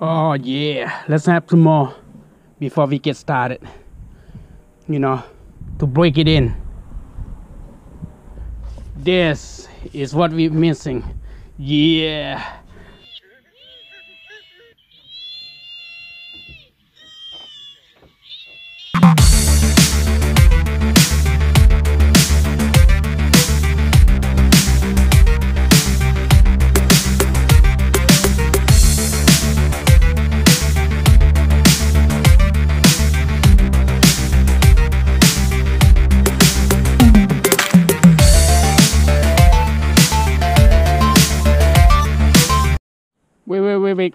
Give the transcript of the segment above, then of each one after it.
Oh yeah, let's have some more before we get started. You know, to break it in. This is what we're missing. Yeah.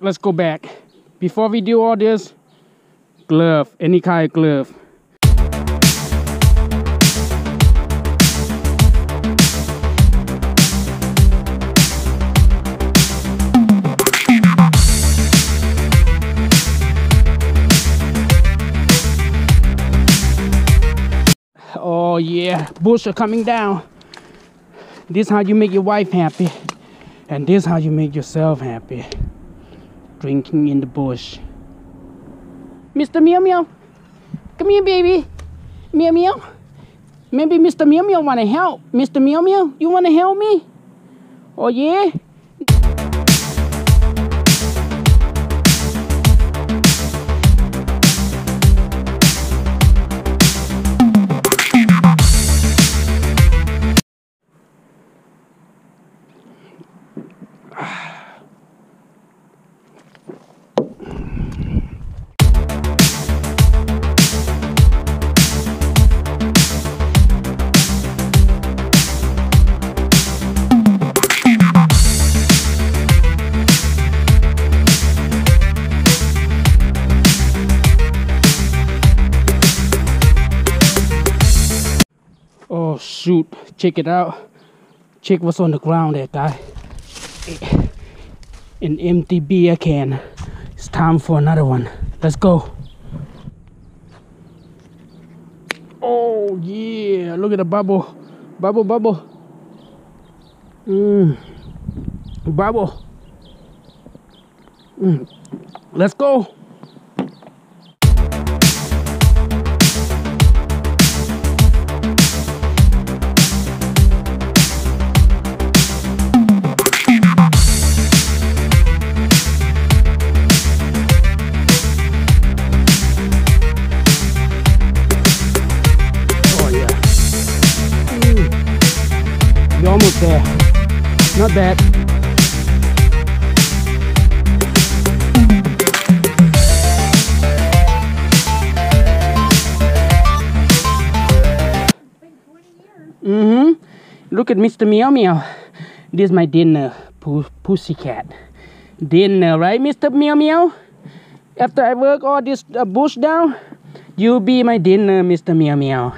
Let's go back. Before we do all this, glove, any kind of glove. Oh yeah, bush are coming down. This how you make your wife happy. And this how you make yourself happy. Drinking in the bush. Mr. Meow Meow. Come here, baby. Meow Meow. Maybe Mr. Meow Meow wanna help. Mr. Meow Meow, you wanna help me? Oh yeah? Oh shoot, check it out. Check what's on the ground there, guy. An empty beer can. It's time for another one. Let's go. Oh yeah, look at the bubble. Bubble, bubble. Mmm. Bubble. Mm. Let's go. There. Not bad. Mm-hmm. Look at Mr. Meow Meow. This is my dinner, pu- pussycat. Dinner, right, Mr. Meow Meow? After I work all this uh, bush down, you'll be my dinner, Mr. Meow Meow.